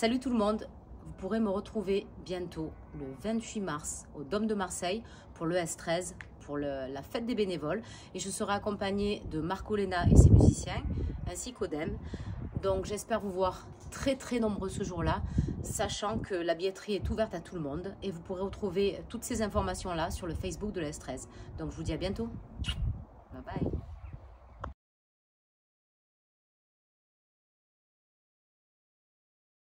Salut tout le monde, vous pourrez me retrouver bientôt le 28 mars au Dôme de Marseille pour le S13, pour la fête des bénévoles. Et je serai accompagnée de Marco Lena et ses musiciens, ainsi qu'Odem. Donc j'espère vous voir très très nombreux ce jour-là, sachant que la billetterie est ouverte à tout le monde. Et vous pourrez retrouver toutes ces informations-là sur le Facebook de l'S13. Donc je vous dis à bientôt.